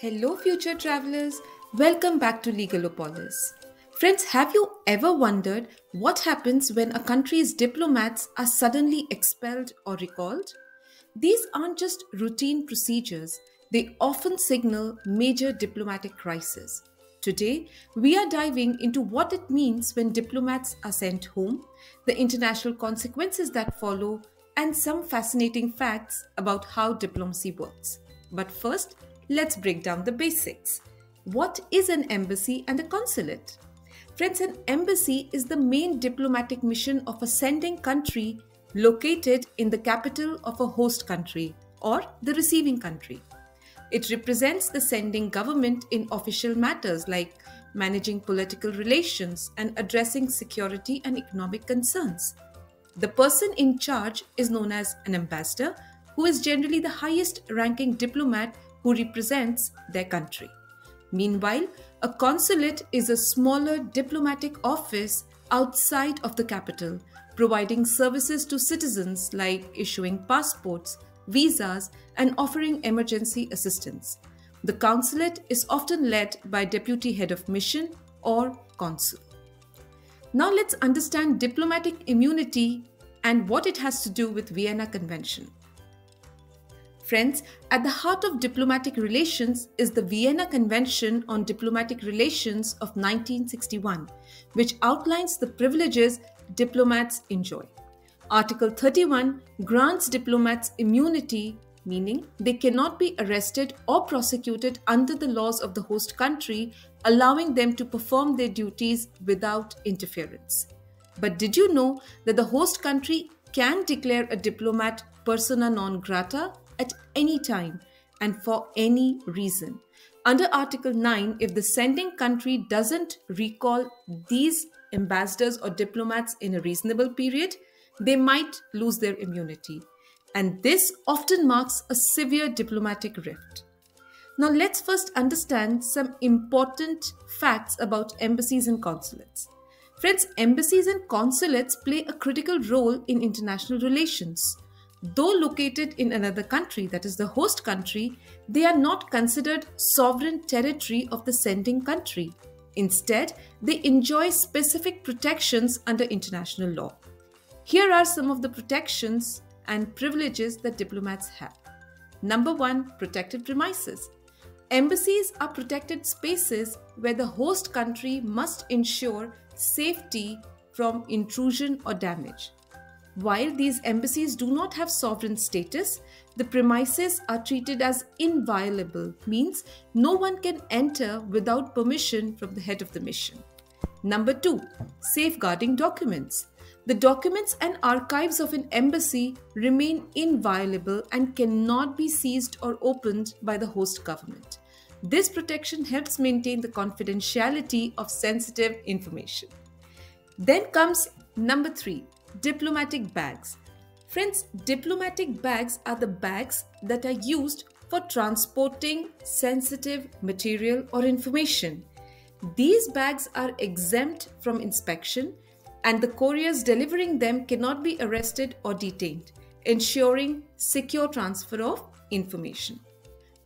Hello, future travelers. Welcome back to Legalopolis. Friends, have you ever wondered what happens when a country's diplomats are suddenly expelled or recalled? These aren't just routine procedures, they often signal major diplomatic crises. Today, we are diving into what it means when diplomats are sent home, the international consequences that follow, and some fascinating facts about how diplomacy works. But first, let's break down the basics. What is an embassy and a consulate? Friends, an embassy is the main diplomatic mission of a sending country located in the capital of a host country or the receiving country. It represents the sending government in official matters like managing political relations and addressing security and economic concerns. The person in charge is known as an ambassador, who is generally the highest ranking diplomat who represents their country. Meanwhile, a consulate is a smaller diplomatic office outside of the capital, providing services to citizens like issuing passports, visas, and offering emergency assistance. The consulate is often led by deputy head of mission or consul. Now let's understand diplomatic immunity and what it has to do with Vienna Convention. Friends, at the heart of diplomatic relations is the Vienna Convention on Diplomatic Relations of 1961, which outlines the privileges diplomats enjoy. Article 31 grants diplomats immunity, meaning they cannot be arrested or prosecuted under the laws of the host country, allowing them to perform their duties without interference. But did you know that the host country can declare a diplomat persona non grata at any time and for any reason. Under Article 9, if the sending country doesn't recall these ambassadors or diplomats in a reasonable period, they might lose their immunity. And this often marks a severe diplomatic rift. Now, let's first understand some important facts about embassies and consulates. Friends, embassies and consulates play a critical role in international relations. Though located in another country, that is the host country, they are not considered sovereign territory of the sending country. Instead, they enjoy specific protections under international law. Here are some of the protections and privileges that diplomats have. Number one, protected premises. Embassies are protected spaces where the host country must ensure safety from intrusion or damage. While these embassies do not have sovereign status, the premises are treated as inviolable, means no one can enter without permission from the head of the mission. Number two, safeguarding documents. The documents and archives of an embassy remain inviolable and cannot be seized or opened by the host government. This protection helps maintain the confidentiality of sensitive information. Then comes number three, Diplomatic bags. Friends, diplomatic bags are the bags that are used for transporting sensitive material or information. These bags are exempt from inspection and the couriers delivering them cannot be arrested or detained, ensuring secure transfer of information.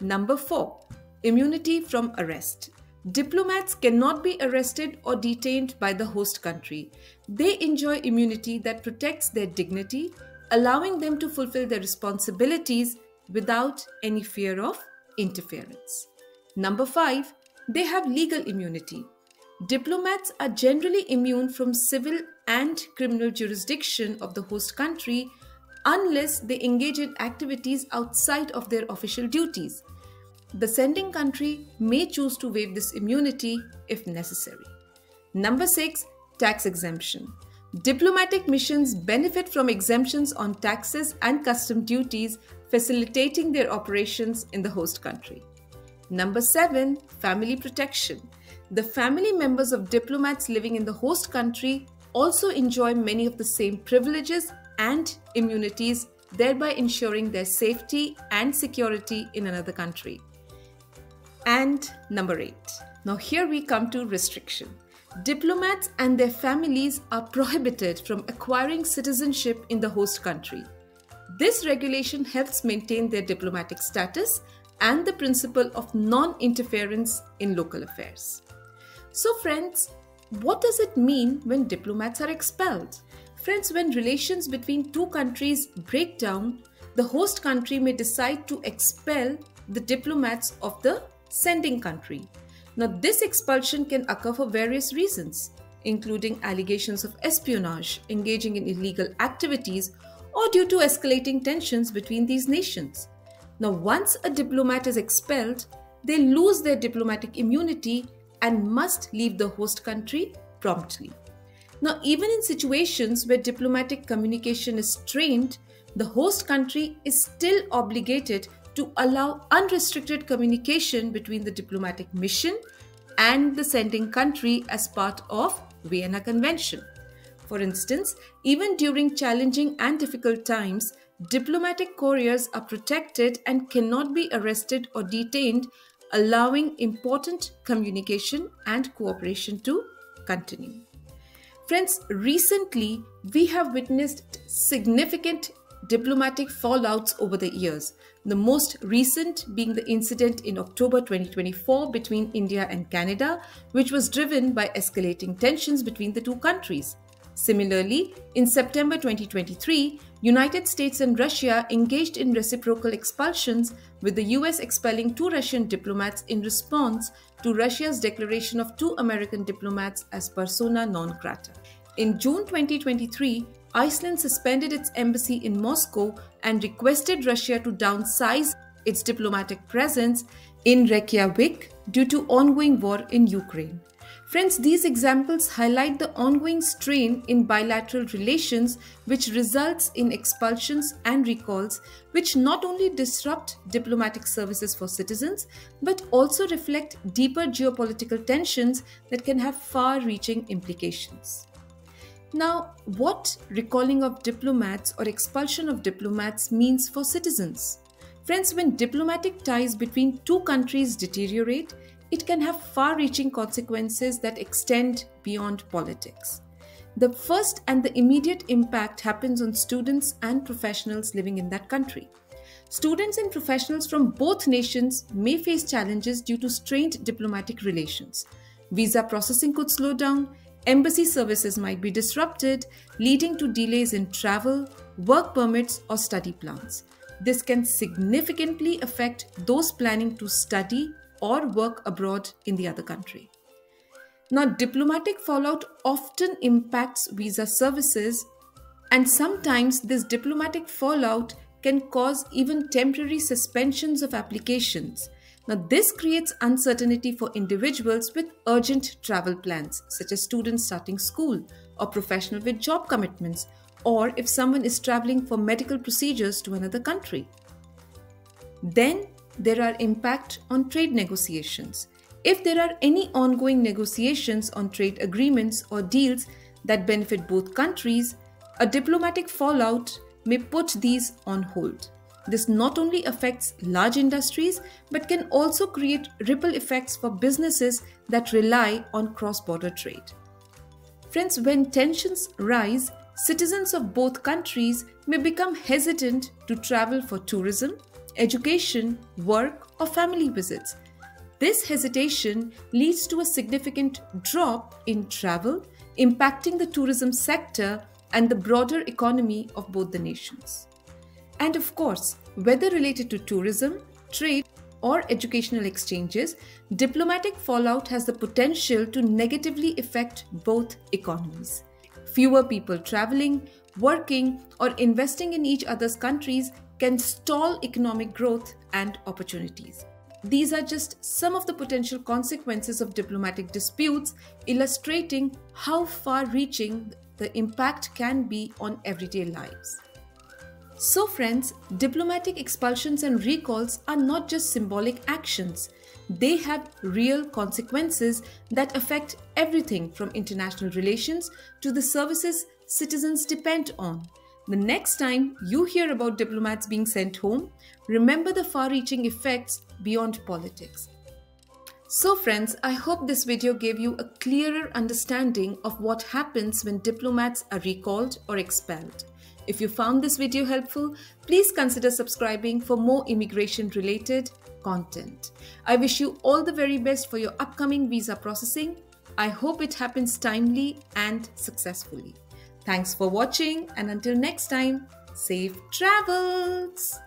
Number 4. Immunity from arrest. Diplomats cannot be arrested or detained by the host country. They enjoy immunity that protects their dignity, allowing them to fulfill their responsibilities without any fear of interference. Number five, they have legal immunity. Diplomats are generally immune from civil and criminal jurisdiction of the host country unless they engage in activities outside of their official duties. The sending country may choose to waive this immunity if necessary. Number 6. Tax exemption. Diplomatic missions benefit from exemptions on taxes and custom duties, facilitating their operations in the host country. Number 7. Family protection. The family members of diplomats living in the host country also enjoy many of the same privileges and immunities, thereby ensuring their safety and security in another country. And number eight. Now, here we come to restriction. Diplomats and their families are prohibited from acquiring citizenship in the host country. This regulation helps maintain their diplomatic status and the principle of non interference in local affairs. So, friends, what does it mean when diplomats are expelled? Friends, when relations between two countries break down, the host country may decide to expel the diplomats of the sending country. Now, this expulsion can occur for various reasons, including allegations of espionage, engaging in illegal activities, or due to escalating tensions between these nations. Now, once a diplomat is expelled, they lose their diplomatic immunity and must leave the host country promptly. Now, even in situations where diplomatic communication is strained, the host country is still obligated to allow unrestricted communication between the diplomatic mission and the sending country as part of Vienna Convention. For instance, even during challenging and difficult times, diplomatic couriers are protected and cannot be arrested or detained allowing important communication and cooperation to continue. Friends, recently we have witnessed significant diplomatic fallouts over the years. The most recent being the incident in October 2024 between India and Canada, which was driven by escalating tensions between the two countries. Similarly, in September 2023, United States and Russia engaged in reciprocal expulsions, with the US expelling two Russian diplomats in response to Russia's declaration of two American diplomats as persona non grata. In June 2023, Iceland suspended its embassy in Moscow and requested Russia to downsize its diplomatic presence in Reykjavik due to ongoing war in Ukraine. Friends, these examples highlight the ongoing strain in bilateral relations which results in expulsions and recalls which not only disrupt diplomatic services for citizens but also reflect deeper geopolitical tensions that can have far-reaching implications. Now, what recalling of diplomats or expulsion of diplomats means for citizens? Friends, when diplomatic ties between two countries deteriorate, it can have far reaching consequences that extend beyond politics. The first and the immediate impact happens on students and professionals living in that country. Students and professionals from both nations may face challenges due to strained diplomatic relations. Visa processing could slow down, embassy services might be disrupted, leading to delays in travel, work permits, or study plans. This can significantly affect those planning to study or work abroad in the other country. Now, diplomatic fallout often impacts visa services, and sometimes this diplomatic fallout can cause even temporary suspensions of applications. Now, this creates uncertainty for individuals with urgent travel plans, such as students starting school or professionals with job commitments, or if someone is traveling for medical procedures to another country. Then there are impact on trade negotiations. If there are any ongoing negotiations on trade agreements or deals that benefit both countries, a diplomatic fallout may put these on hold. This not only affects large industries but can also create ripple effects for businesses that rely on cross border trade. Friends, when tensions rise, citizens of both countries may become hesitant to travel for tourism, education, work, or family visits. This hesitation leads to a significant drop in travel, impacting the tourism sector and the broader economy of both the nations. And of course, whether related to tourism, trade, or educational exchanges, diplomatic fallout has the potential to negatively affect both economies. Fewer people traveling, working, or investing in each other's countries can stall economic growth and opportunities. These are just some of the potential consequences of diplomatic disputes, illustrating how far reaching the impact can be on everyday lives. So, friends, diplomatic expulsions and recalls are not just symbolic actions, they have real consequences that affect everything from international relations to the services citizens depend on. The next time you hear about diplomats being sent home, remember the far reaching effects beyond politics. So, friends, I hope this video gave you a clearer understanding of what happens when diplomats are recalled or expelled. If you found this video helpful, please consider subscribing for more immigration related content. I wish you all the very best for your upcoming visa processing. I hope it happens timely and successfully. Thanks for watching, and until next time, safe travels!